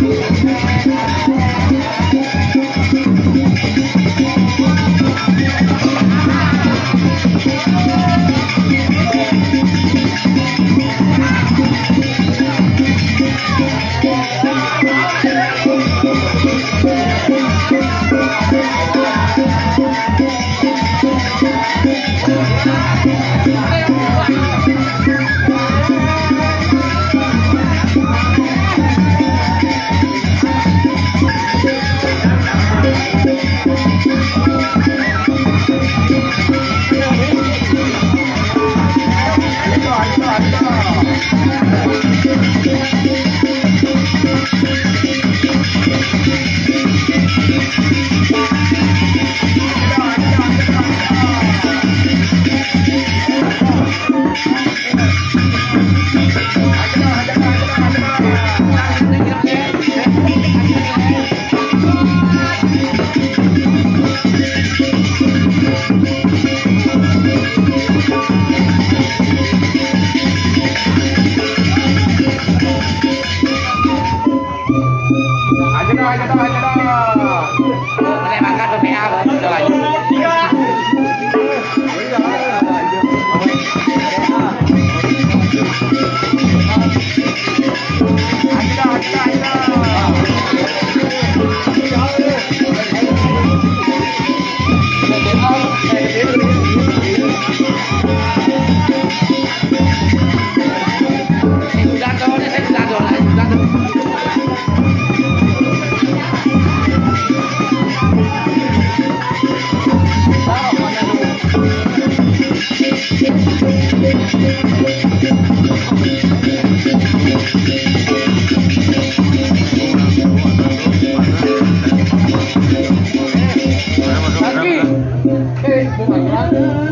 Música Thank Aquí. Eh,